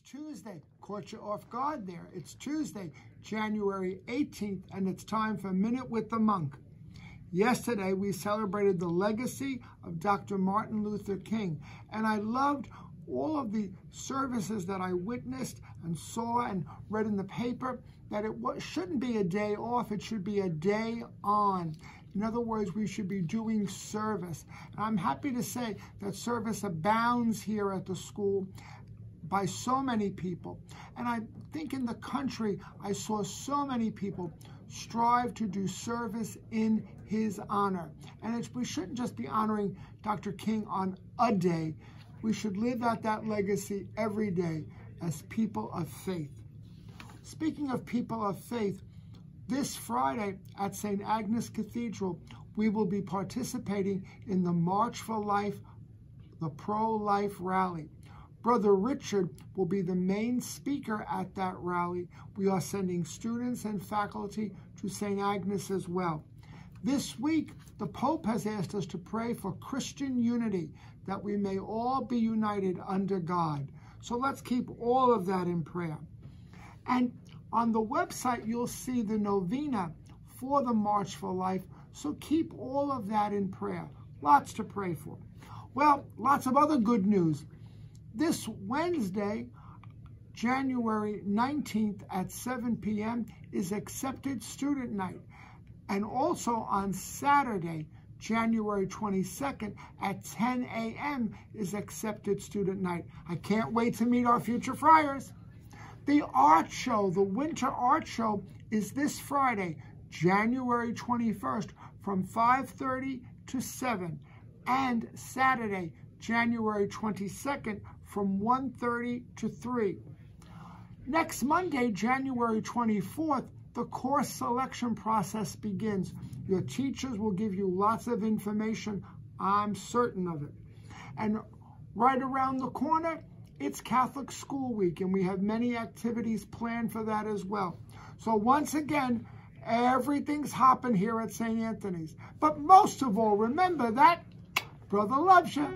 Tuesday. Caught you off guard there. It's Tuesday, January 18th, and it's time for Minute with the Monk. Yesterday, we celebrated the legacy of Dr. Martin Luther King, and I loved all of the services that I witnessed and saw and read in the paper that it shouldn't be a day off, it should be a day on. In other words, we should be doing service. And I'm happy to say that service abounds here at the school by so many people. And I think in the country, I saw so many people strive to do service in his honor. And we shouldn't just be honoring Dr. King on a day. We should live out that legacy every day as people of faith. Speaking of people of faith, this Friday at St. Agnes Cathedral, we will be participating in the March for Life, the pro-life rally. Brother Richard will be the main speaker at that rally. We are sending students and faculty to St. Agnes as well. This week, the Pope has asked us to pray for Christian unity, that we may all be united under God. So let's keep all of that in prayer. And on the website, you'll see the novena for the March for Life. So keep all of that in prayer. Lots to pray for. Well, lots of other good news. This Wednesday, January 19th at 7 p.m. is Accepted Student Night. And also on Saturday, January 22nd at 10 a.m. is Accepted Student Night. I can't wait to meet our future friars. The art show, the winter art show, is this Friday, January 21st from 5.30 to 7 and Saturday, January 22nd from 1.30 to 3. Next Monday, January 24th, the course selection process begins. Your teachers will give you lots of information. I'm certain of it. And right around the corner, it's Catholic School Week, and we have many activities planned for that as well. So once again, everything's hopping here at St. Anthony's. But most of all, remember that brother loves you.